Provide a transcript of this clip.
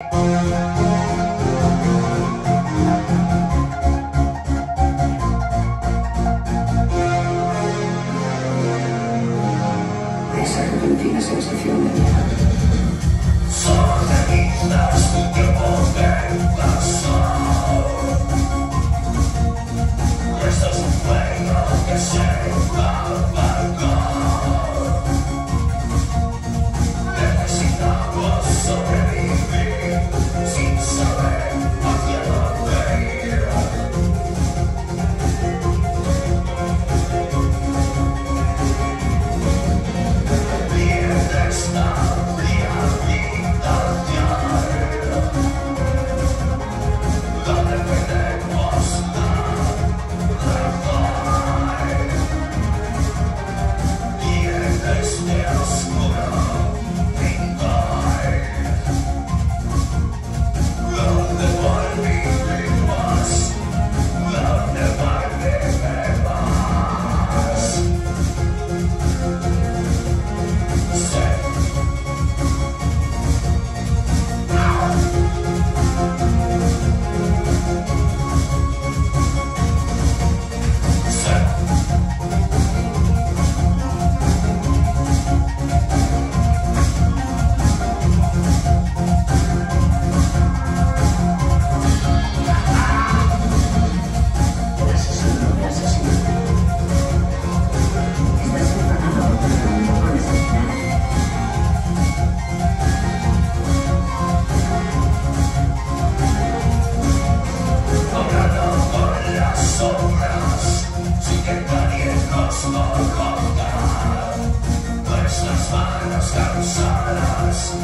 Esa repentina sensación de vida. Son aquí las que nos han pasado. Esto es un fuego que se va apagando. manos cansadas